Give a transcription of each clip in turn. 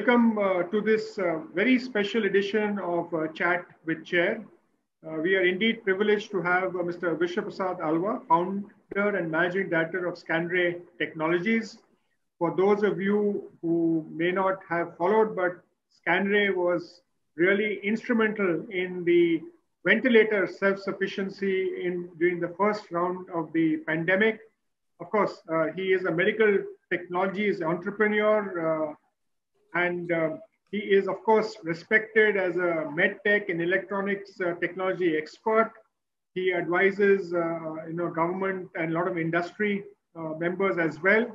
Welcome uh, to this uh, very special edition of uh, Chat with Chair. Uh, we are indeed privileged to have uh, Mr. Vishwaprasad Alva, founder and managing director of Skanray Technologies. For those of you who may not have followed, but Skanray was really instrumental in the ventilator self-sufficiency in during the first round of the pandemic. Of course, uh, he is a medical technologies entrepreneur and uh, he is, of course, respected as a medtech and electronics uh, technology expert. He advises, uh, you know, government and a lot of industry uh, members as well.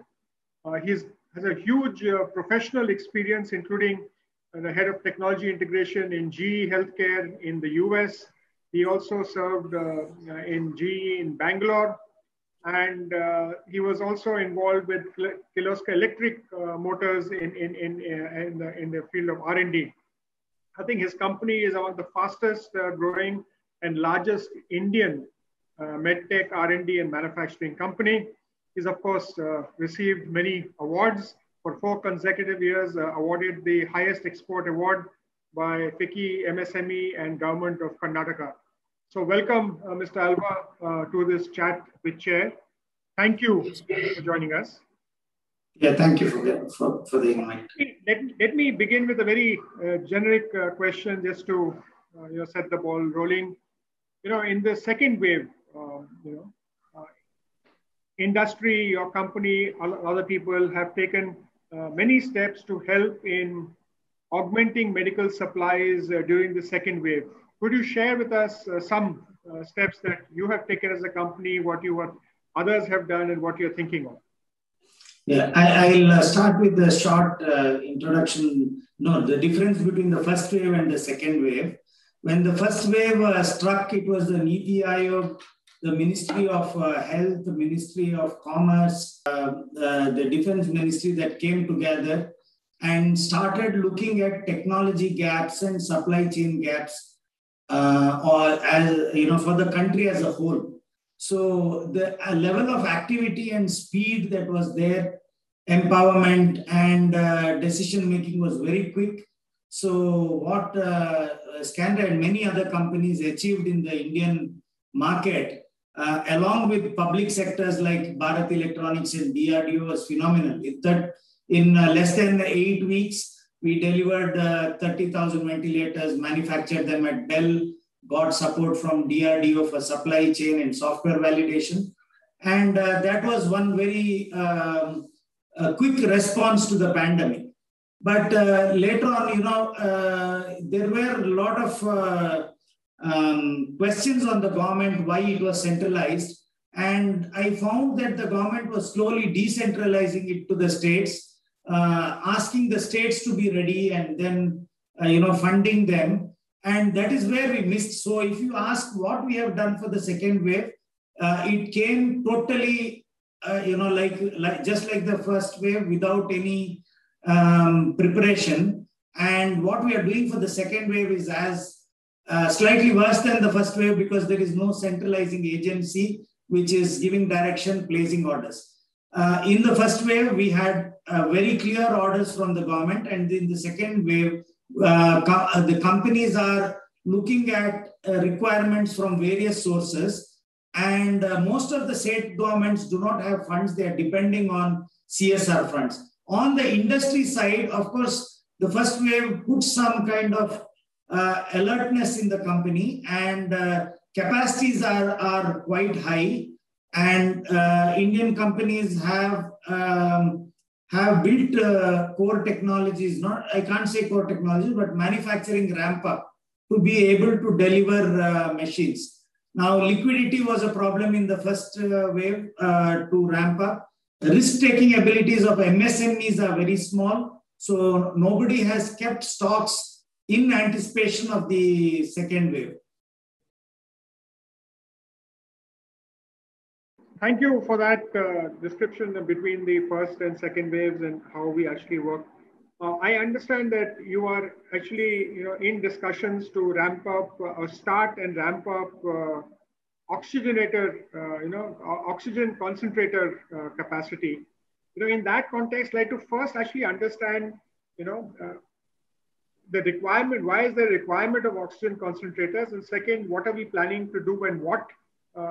he has a huge professional experience, including the head of technology integration in GE Healthcare in the US. He also served in GE in Bangalore and uh, he was also involved with Kirloskar Electric uh, Motors in, in, in, uh, in, the, in the field of R&D. I think his company is of the fastest uh, growing and largest Indian uh, medtech R&D and manufacturing company. He's of course uh, received many awards for four consecutive years, awarded the highest export award by FICCI, MSME and government of Karnataka. So welcome, uh, Mr. Alva, uh, to this chat with Chair. Thank you for joining us. Yeah, thank you for the, for, for the invite. Let, let me begin with a very uh, generic uh, question just to uh, you know, set the ball rolling. You know, in the second wave, um, you know, uh, industry, your company, other people have taken many steps to help in augmenting medical supplies during the second wave could you share with us uh, some uh, steps that you have taken as a company, what you what others have done, and what you're thinking of? Yeah, I, will uh, start with the short uh, introduction. No, the difference between the first wave and the second wave. When the first wave uh, struck, it was the NITI Aayog, the Ministry of uh, Health, the Ministry of Commerce, the Defense Ministry that came together and started looking at technology gaps and supply chain gaps uh, or as you know for the country as a whole. So the level of activity and speed that was there empowerment and uh, decision making was very quick. So what uh, and many other companies achieved in the indian market uh, along with public sectors like bharat electronics and drdo was phenomenal. It, that in uh, less than 8 weeks we delivered uh, 30,000 ventilators, manufactured them at BEL, got support from DRDO for supply chain and software validation. And uh, that was one very um, quick response to the pandemic. But uh, later on, you know, uh, there were a lot of uh, um, questions on the government why it was centralized. And I found that the government was slowly decentralizing it to the states asking the states to be ready and then uh, you know funding them. And that is where we missed. So if you ask what we have done for the second wave uh, it came totally uh, you know like like just like the first wave without any um, preparation. And what we are doing for the second wave is as uh, slightly worse than the first wave because there is no centralizing agency which is giving direction placing orders. Uh, in the first wave, we had uh, very clear orders from the government, and in the second wave, uh, co uh, the companies are looking at uh, requirements from various sources, and most of the state governments do not have funds; they are depending on CSR funds. On the industry side, of course, the first wave put some kind of alertness in the company, and capacities are, are quite high. And uh, Indian companies have um, have built uh, core technologies. Not I can't say core technologies, but manufacturing ramp up to be able to deliver uh, machines. Now, liquidity was a problem in the first uh, wave uh, to ramp up. Risk-taking abilities of MSMEs are very small, so nobody has kept stocks in anticipation of the second wave. Thank you for that uh, description between the first and second waves and how we actually work. Uh, I understand that you are actually you know, in discussions to ramp up uh, or start and ramp up uh, oxygenator, uh, you know, oxygen concentrator uh, capacity. You know, in that context, I'd like to first actually understand you know, the requirement, why is there a requirement of oxygen concentrators? And second, what are we planning to do and what,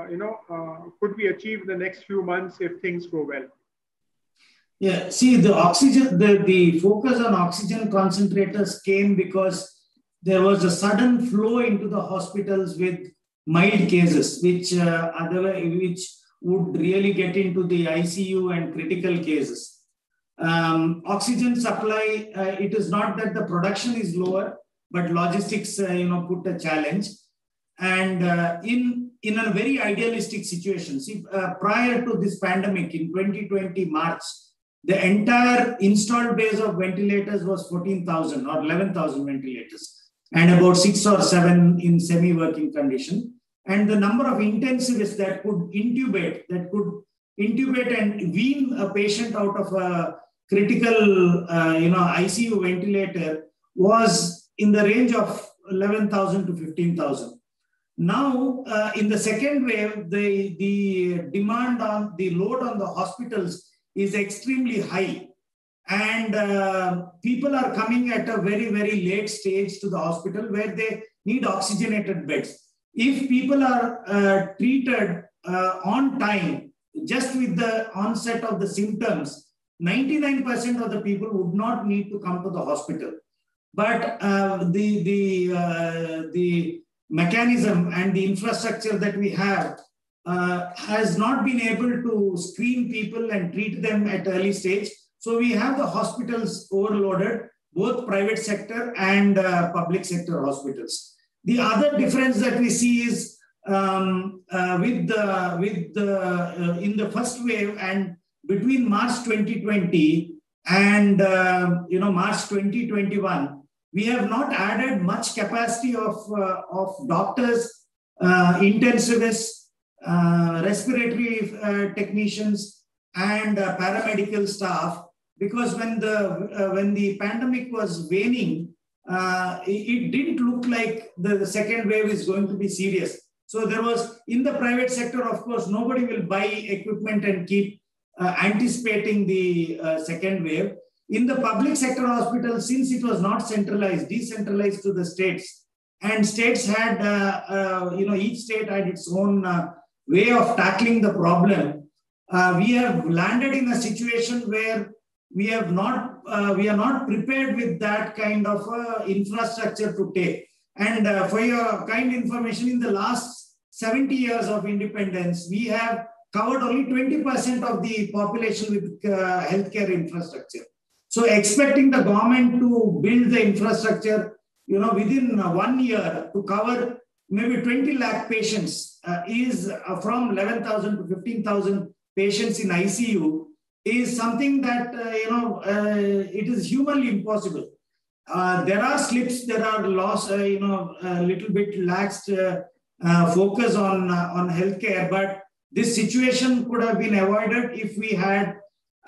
you know, uh, could we achieve in the next few months if things go well? Yeah, see the oxygen, the, the focus on oxygen concentrators came because there was a sudden flow into the hospitals with mild cases, which uh, which would really get into the ICU and critical cases. Um, oxygen supply, uh, it is not that the production is lower, but logistics, uh, you know, put a challenge. And uh, in, in a very idealistic situation, see, uh, prior to this pandemic in 2020 March, the entire installed base of ventilators was 14,000 or 11,000 ventilators and about six or seven in semi-working condition. And the number of intensivists that could intubate, that could intubate and wean a patient out of a critical, uh, you know, ICU ventilator was in the range of 11,000 to 15,000. Now, uh, in the second wave, the, the demand on the load on the hospitals is extremely high. And uh, people are coming at a very, very late stage to the hospital where they need oxygenated beds. If people are uh, treated uh, on time, just with the onset of the symptoms, 99% of the people would not need to come to the hospital. But uh, the, the, uh, the mechanism and the infrastructure that we have uh, has not been able to screen people and treat them at early stage. So we have the hospitals overloaded, both private sector and uh, public sector hospitals. The other difference that we see is um, uh, with the with the uh, in the first wave and between March 2020 and uh, you know March 2021, we have not added much capacity of uh, of doctors, intensivists, uh, respiratory uh, technicians and uh, paramedical staff because when the when the pandemic was waning it, it, didn't look like the, the second wave is going to be serious so there was in the private sector of course nobody will buy equipment and keep uh, anticipating the uh, second wave. In the public sector hospital, since it was not centralized, decentralized to the states, and states had, uh, you know, each state had its own way of tackling the problem, uh, we have landed in a situation where we have not uh, we are not prepared with that kind of uh, infrastructure to take. And uh, for your kind information, in the last 70 years of independence, we have covered only 20% of the population with uh, healthcare infrastructure. So expecting the government to build the infrastructure, you know, within one year to cover maybe 20 lakh patients uh, is uh, from 11,000 to 15,000 patients in ICU is something that, uh, you know, uh, it is humanly impossible. Uh, there are slips, there are loss, uh, you know, a little bit laxed focus on, on healthcare, but this situation could have been avoided if we had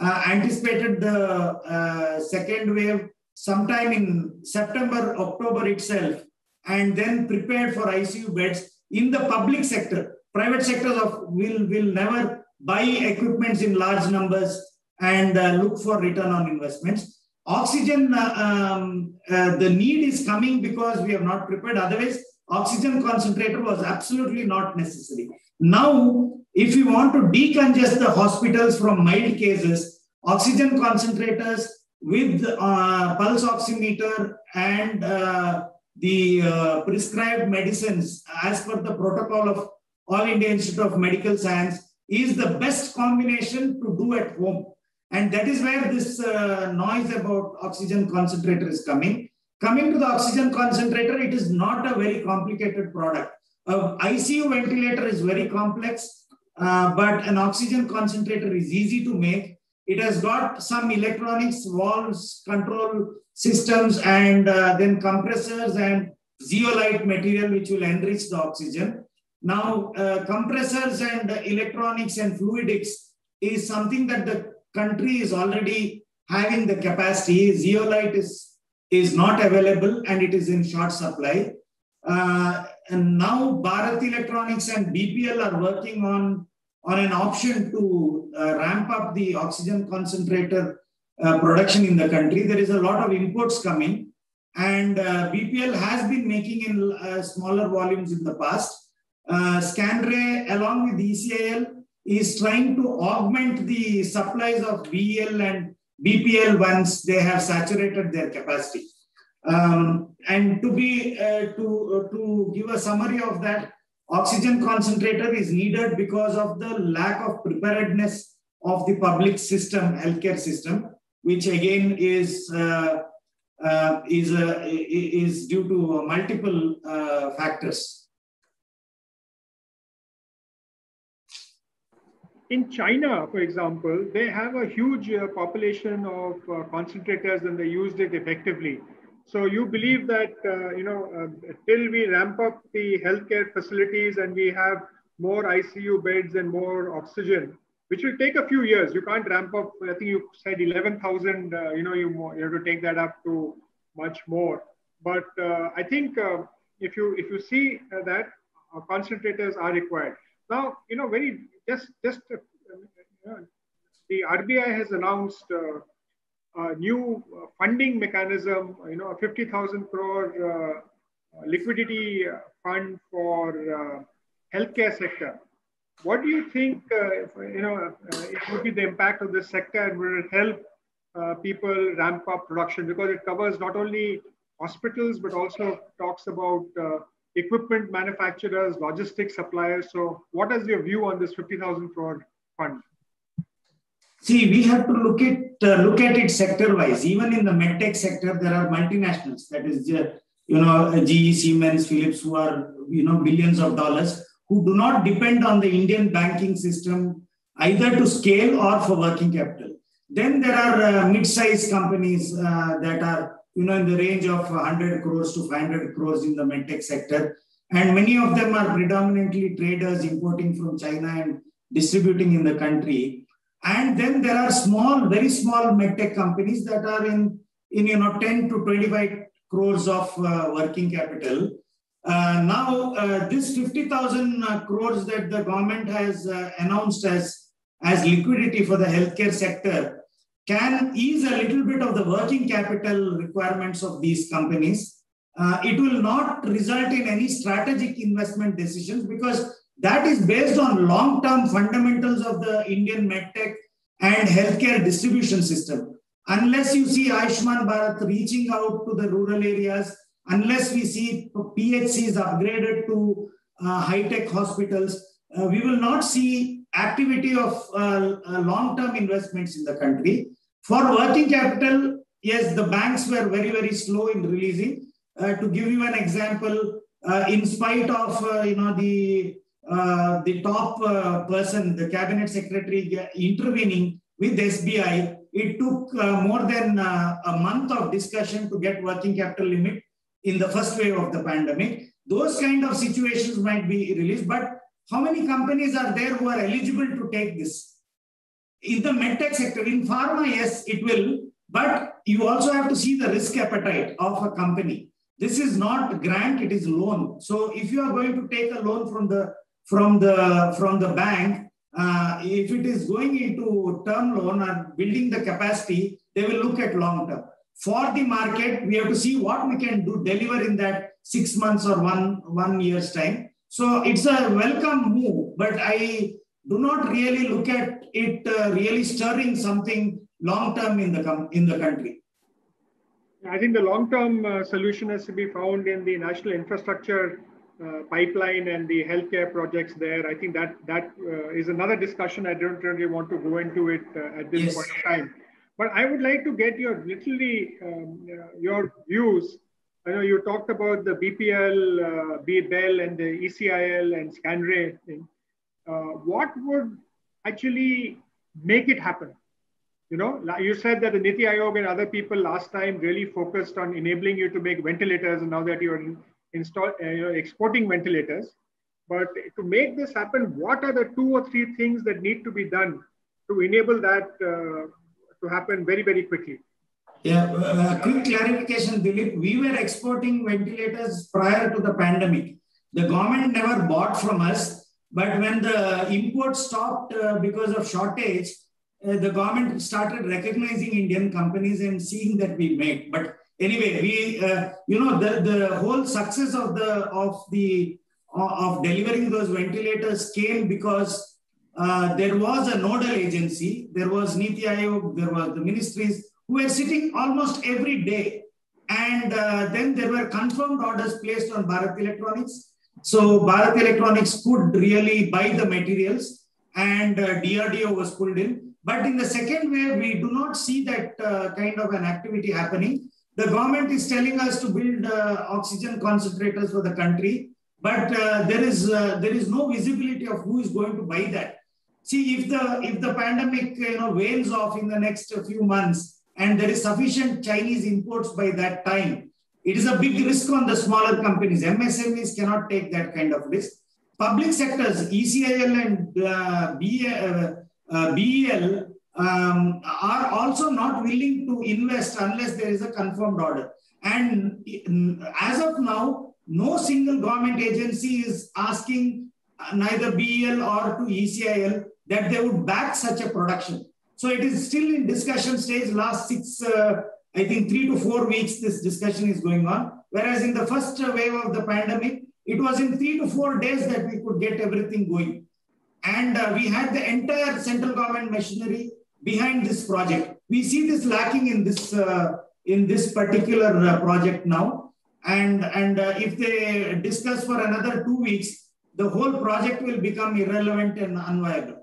anticipated the second wave sometime in September, October itself, and then prepared for ICU beds in the public sector. Private sectors of will, will never buy equipments in large numbers and uh, look for return on investments. Oxygen, uh, um, uh, the need is coming because we have not prepared. Otherwise, oxygen concentrator was absolutely not necessary. Now, if you want to decongest the hospitals from mild cases, oxygen concentrators with uh, pulse oximeter and uh, the uh, prescribed medicines as per the protocol of All India Institute of Medical Science is the best combination to do at home. And that is where this uh, noise about oxygen concentrator is coming. Coming to the oxygen concentrator, it is not a very complicated product. A ICU ventilator is very complex, uh, but an oxygen concentrator is easy to make. It has got some electronics, valves, control systems and uh, then compressors and zeolite material which will enrich the oxygen. Now, uh, compressors and electronics and fluidics is something that the country is already having the capacity. Zeolite is, is not available and it is in short supply. Uh, and now Bharat Electronics and BPL are working on, on an option to uh, ramp up the oxygen concentrator uh, production in the country. There is a lot of imports coming, and uh, BPL has been making in uh, smaller volumes in the past. Uh, Skanray, along with ECIL, is trying to augment the supplies of BEL and BPL once they have saturated their capacity. Um, and to be uh, to uh, to give a summary of that, oxygen concentrator is needed because of the lack of preparedness of the public system, healthcare system, which again is uh, uh is uh, is due to multiple uh, factors. in China, for example, they have a huge uh, population of uh, concentrators and they used it effectively. So you believe that, uh, you know, uh, till we ramp up the healthcare facilities and we have more ICU beds and more oxygen, which will take a few years. You can't ramp up, I think you said 11,000, uh, you know, you, you, have to take that up to much more. But uh, I think if, you, if you see that concentrators are required. Now, you know, very just just uh, the RBI has announced uh, a new funding mechanism. You know, a fifty thousand crore uh, liquidity fund for healthcare sector. What do you think? If, you know, it would be the impact of this sector and will it help uh, people ramp up production because it covers not only hospitals but also talks about uh, equipment manufacturers, logistics suppliers. So, what is your view on this 50,000 crore fund? See, we have to look at uh, look at it sector wise. Even in the medtech sector, there are multinationals. That is, uh, you know, GE, Siemens, Philips, who are you know billions of dollars, who do not depend on the Indian banking system either to scale or for working capital. Then there are uh, mid-sized companies uh, that are you know, in the range of 100 crores to 500 crores in the medtech sector. And many of them are predominantly traders importing from China and distributing in the country. And then there are small, very small medtech companies that are in, in you know, 10 to 25 crores of uh, working capital. Uh, now, uh, this 50,000 uh, crores that the government has uh, announced as, as liquidity for the healthcare sector can ease a little bit of the working capital requirements of these companies. Uh, it will not result in any strategic investment decisions because that is based on long-term fundamentals of the Indian medtech and healthcare distribution system. Unless you see Ayushman Bharat reaching out to the rural areas, unless we see PHCs upgraded to uh, high-tech hospitals, uh, we will not see activity of uh, uh long-term investments in the country. For working capital, yes, the banks were very, very slow in releasing. Uh, to give you an example, uh, in spite of you know the uh, the top uh, person, the cabinet secretary, intervening with SBI, it took uh, more than a month of discussion to get working capital limit in the first wave of the pandemic. Those kind of situations might be released, but how many companies are there who are eligible to take this? in the medtech sector, in pharma, yes, it will, but you also have to see the risk appetite of a company. This is not grant, it is loan. So if you are going to take a loan from the from the from the bank, uh, if it is going into term loan and building the capacity, they will look at long term. For the market, we have to see what we can do, deliver in that six months or one one year's time. So it's a welcome move, but I do not really look at it uh, really stirring something long term in the in the country. I think the long term uh, solution has to be found in the national infrastructure pipeline and the healthcare projects there. I think that that uh, is another discussion. I don't really want to go into it uh, at this yes. point of time. But I would like to get your literally um, uh, your views. I know you talked about the BPL, uh, BBEL, and the ECIL and Skanray thing uh, what would actually make it happen? You know, you said that the Niti Aayog and other people last time really focused on enabling you to make ventilators, and now that you're install, uh, you're exporting ventilators. But to make this happen, what are the two or three things that need to be done to enable that uh, to happen very, very quickly? Yeah, uh, quick clarification, Dilip. We were exporting ventilators prior to the pandemic. The government never bought from us but when the import stopped uh, because of shortage, uh, the government started recognizing Indian companies and seeing that we make. But anyway, we, uh, you know, the, the whole success of the, of the, of delivering those ventilators came because uh, there was a nodal agency, there was Niti Aayog, there was the ministries who were sitting almost every day. And uh, then there were confirmed orders placed on Bharat Electronics. So Bharat Electronics could really buy the materials and uh, DRDO was pulled in. But in the second wave, we do not see that uh, kind of an activity happening. The government is telling us to build uh, oxygen concentrators for the country, but uh, there is uh, there is no visibility of who is going to buy that. See, if the if the pandemic you know wanes off in the next few months, and there is sufficient Chinese imports by that time, it is a big risk on the smaller companies. MSMEs cannot take that kind of risk. Public sectors, ECIL and uh, BEL um, are also not willing to invest unless there is a confirmed order. And as of now, no single government agency is asking neither BEL or to ECIL that they would back such a production. So it is still in discussion stage. Last six, uh, I think three to four weeks, this discussion is going on. Whereas in the first wave of the pandemic, it was in three to four days that we could get everything going. And uh, we had the entire central government machinery behind this project. We see this lacking in this uh, in this particular uh, project now. And, and uh, if they discuss for another two weeks, the whole project will become irrelevant and unviable.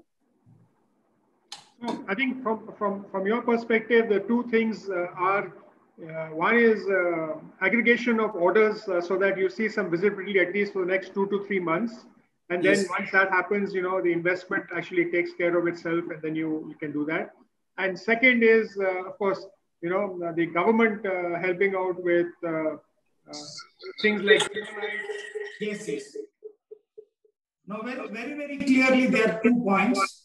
I think from, from, from your perspective, the two things uh, are uh, one is uh, aggregation of orders so that you see some visibility at least for the next two to three months. And then yes. once that happens, you know, the investment actually takes care of itself and then you, you can do that. And second is, uh, of course, you know, the government uh, helping out with things like. Yes, yes. No, very, very, very clearly, there are two points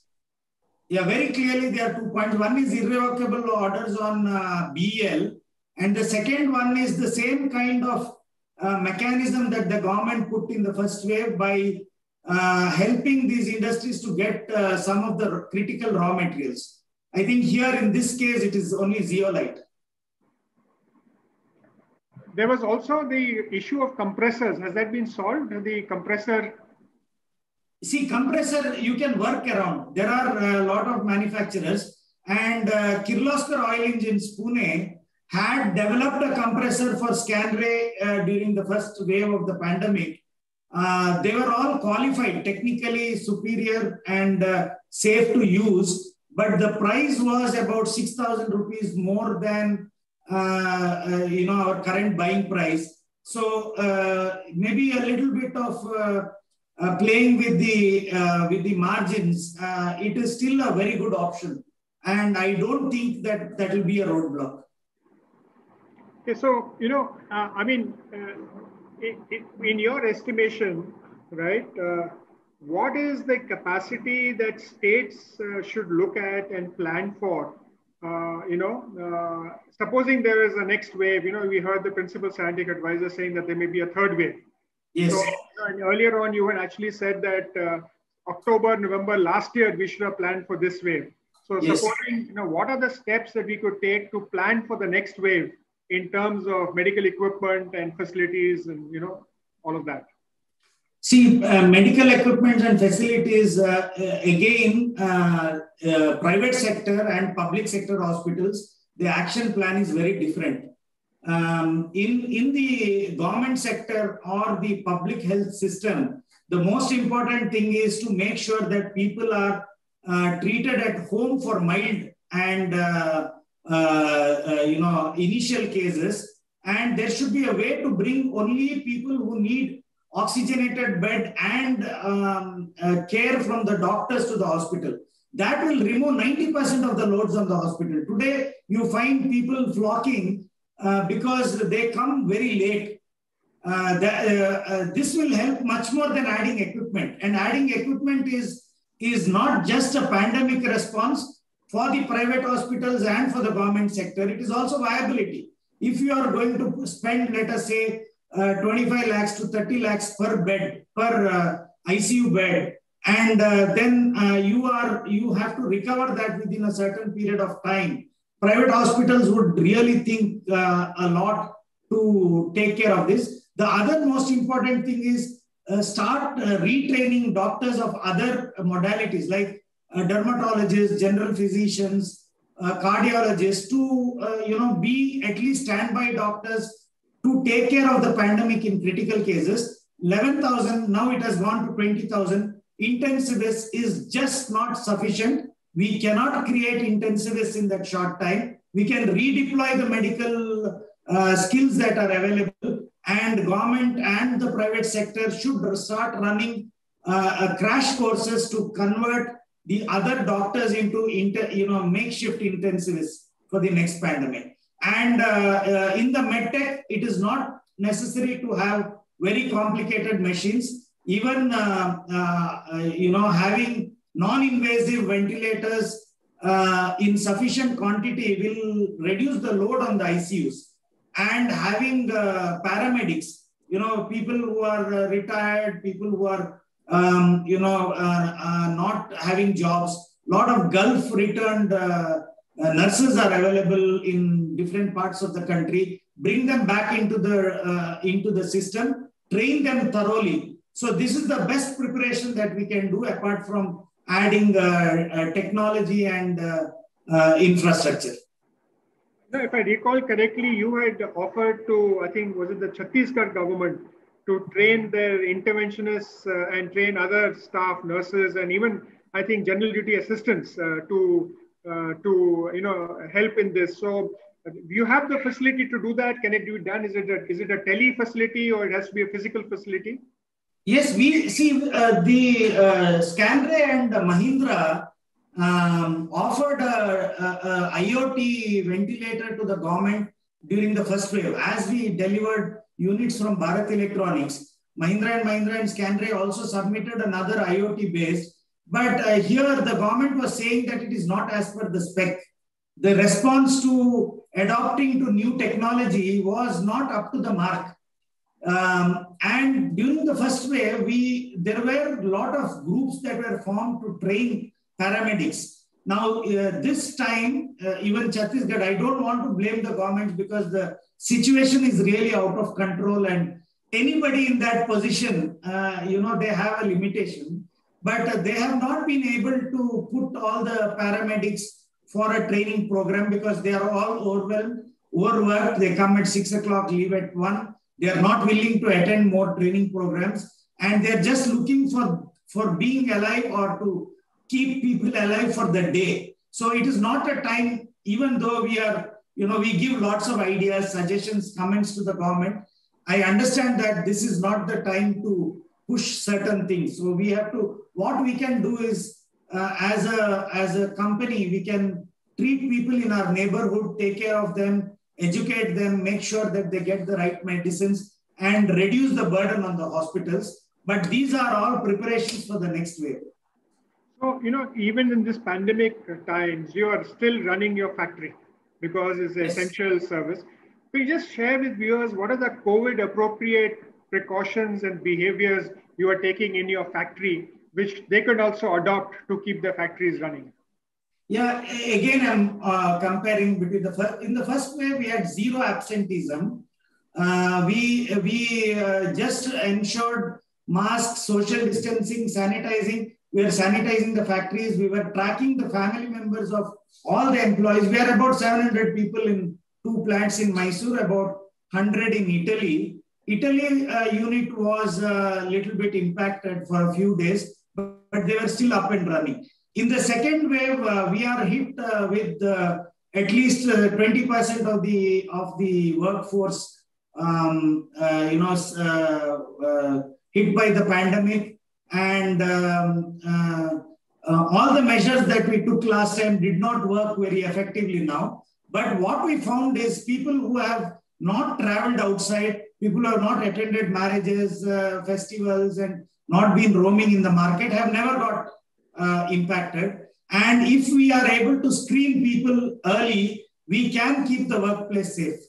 yeah, very clearly there are two points. One is irrevocable orders on uh, BEL, and the second one is the same kind of uh, mechanism that the government put in the first wave by uh, helping these industries to get uh, some of the critical raw materials. I think here in this case, it is only zeolite. There was also the issue of compressors. Has that been solved? The compressor See, compressor, you can work around. There are a lot of manufacturers and uh, Kirloskar Oil Engines Pune had developed a compressor for Skanray uh, during the first wave of the pandemic. Uh, they were all qualified, technically superior and uh, safe to use, but the price was about 6,000 rupees more than uh, uh, you know our current buying price. So uh, maybe a little bit of playing with the with the margins, it is still a very good option, and I don't think that that will be a roadblock. Okay, so you know, I mean, in your estimation, right? Uh, what is the capacity that states should look at and plan for? you know, supposing there is a next wave. You know, we heard the principal scientific advisor saying that there may be a third wave. Yes. So, earlier on, you had actually said that uh, October, November last year, we should have planned for this wave. So, yes. supporting, you know, what are the steps that we could take to plan for the next wave in terms of medical equipment and facilities and, you know, all of that? See, uh, medical equipment and facilities, uh, uh again, uh, uh, private sector and public sector hospitals, the action plan is very different um, in, in the government sector or the public health system, the most important thing is to make sure that people are uh, treated at home for mild and you know initial cases, and there should be a way to bring only people who need oxygenated bed and um, uh, care from the doctors to the hospital. That will remove 90% of the loads on the hospital. Today, you find people flocking uh, because they come very late. Uh, uh, uh, this will help much more than adding equipment. And adding equipment is, is not just a pandemic response for the private hospitals and for the government sector. It is also viability. If you are going to spend, let us say, uh, 25 lakhs to 30 lakhs per bed, per ICU bed, and uh, then uh, you are you have to recover that within a certain period of time private hospitals would really think uh, a lot to take care of this the other most important thing is uh, start uh, retraining doctors of other modalities like uh, dermatologists general physicians cardiologists to you know be at least standby doctors to take care of the pandemic in critical cases 11000 now it has gone to 20000 intensivists is just not sufficient. We cannot create intensivists in that short time. We can redeploy the medical uh, skills that are available and government and the private sector should start running uh, crash courses to convert the other doctors into inter, you know makeshift intensivists for the next pandemic. And uh, uh in the medtech, it is not necessary to have very complicated machines even uh, uh, you know having non-invasive ventilators uh, in sufficient quantity will reduce the load on the ICUs and having paramedics you know people who are retired people who are um, you know not having jobs. A lot of gulf returned uh, nurses are available in different parts of the country. Bring them back into the uh, into the system. Train them thoroughly. So this is the best preparation that we can do apart from adding uh, uh, technology and uh, uh, infrastructure. If I recall correctly, you had offered to, I think, was it the Chhattisgarh government to train their interventionists uh, and train other staff, nurses, and even, I think, general duty assistants uh, to, to, you know, help in this. So do you have the facility to do that? Can it be done? Is it a, is it a tele facility or it has to be a physical facility? Yes, we see uh, the uh, Skanray and Mahindra um, offered a, a, a, IoT ventilator to the government during the first wave. As we delivered units from Bharat Electronics, Mahindra and Mahindra and Skanray also submitted another IoT based. But uh, here the government was saying that it is not as per the spec. The response to adopting to new technology was not up to the mark. Um, and during the first wave, we there were a lot of groups that were formed to train paramedics. Now, uh, this time, uh, even Chhattisgarh, I don't want to blame the government because the situation is really out of control and anybody in that position, uh, you know, they have a limitation. But they have not been able to put all the paramedics for a training program because they are all overwhelmed, overworked. They come at six o'clock, leave at one they are not willing to attend more training programs and they're just looking for, for being alive or to keep people alive for the day. So it is not a time, even though we are, you know, we give lots of ideas, suggestions, comments to the government. I understand that this is not the time to push certain things. So we have to, what we can do is uh, as, a, as a company, we can treat people in our neighborhood, take care of them, educate them, make sure that they get the right medicines, and reduce the burden on the hospitals. But these are all preparations for the next wave. So, you know, even in this pandemic times, you are still running your factory because it's an yes. essential service. Can you just share with viewers what are the COVID appropriate precautions and behaviors you are taking in your factory, which they could also adopt to keep the factories running? Yeah, again, I'm uh, comparing between the first, in the first wave, we had zero absenteeism. Uh, we we uh, just ensured masks, social distancing, sanitizing. We are sanitizing the factories. We were tracking the family members of all the employees. We are about 700 people in two plants in Mysore, about 100 in Italy. Italy uh, unit was a little bit impacted for a few days, but, but they were still up and running. In the second wave, uh, we are hit uh, with uh, at least 20% of the of the workforce, um, you know, hit by the pandemic, and um, all the measures that we took last time did not work very effectively now. But what we found is people who have not traveled outside, people who have not attended marriages, uh, festivals, and not been roaming in the market have never got uh, impacted. And if we are able to screen people early, we can keep the workplace safe.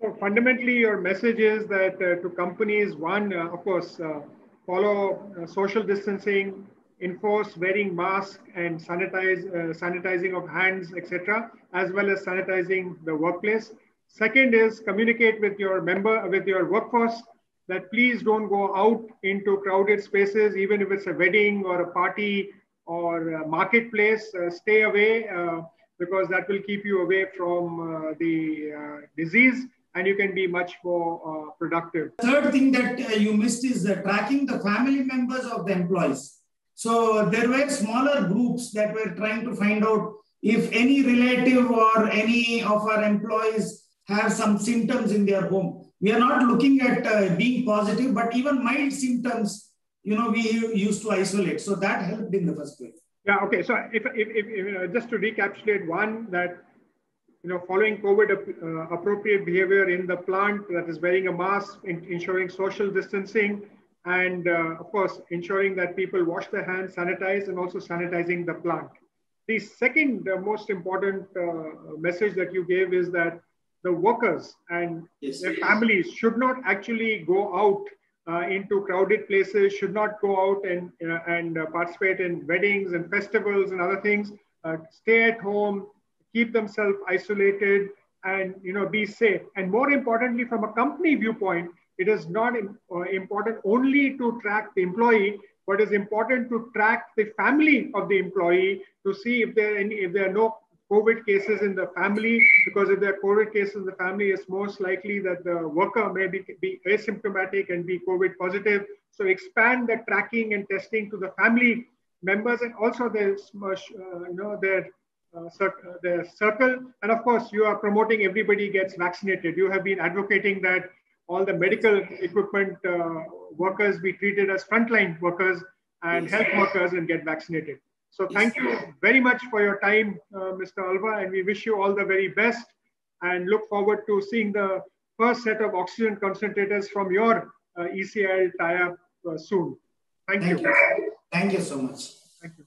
So fundamentally, your message is that uh, to companies, one, uh, of course, uh, follow uh, social distancing, enforce wearing masks and sanitize, uh, sanitizing of hands, etc., as well as sanitizing the workplace. Second is communicate with your member, with your workforce that please don't go out into crowded spaces, even if it's a wedding or a party or a marketplace. Uh, stay away uh, because that will keep you away from uh, the uh, disease and you can be much more uh, productive. Third thing that uh, you missed is tracking the family members of the employees. So there were smaller groups that were trying to find out if any relative or any of our employees have some symptoms in their home. We are not looking at uh, being positive, but even mild symptoms, you know, we used to isolate. So that helped in the first place. Yeah. Okay. So if, if, if, if just to recapitulate, one that you know, following COVID uh, appropriate behavior in the plant, that is wearing a mask, in, ensuring social distancing, and uh, of course, ensuring that people wash their hands, sanitize, and also sanitizing the plant. The second uh, most important uh, message that you gave is that the workers and yes, their families should not actually go out uh, into crowded places, should not go out and, uh, and participate in weddings and festivals and other things. stay at home, keep themselves isolated and you know be safe. And more importantly from a company viewpoint it is not uh, important only to track the employee but it's important to track the family of the employee to see if there are any if there are no covid cases in the family because if there are covid cases in the family it's most likely that the worker may be, be asymptomatic and be covid positive. So expand the tracking and testing to the family members and also their uh, you know their the circle. And of course, you are promoting everybody gets vaccinated. You have been advocating that all the medical equipment uh, workers be treated as frontline workers and yes. health workers and get vaccinated. So thank you very much for your time, uh, Mr. Alva, and we wish you all the very best and look forward to seeing the first set of oxygen concentrators from your uh, ECL tie-up uh, soon. Thank, thank you. you. Thank you so much. Thank you.